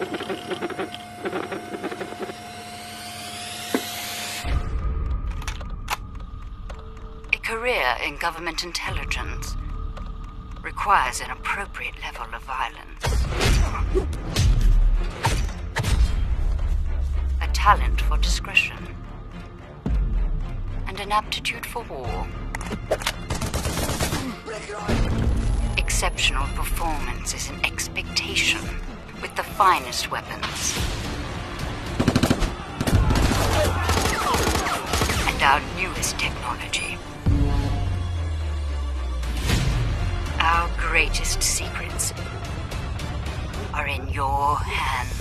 A career in government intelligence requires an appropriate level of violence. A talent for discretion. And an aptitude for war. Exceptional performance is an expectation the finest weapons. And our newest technology. Our greatest secrets are in your hands.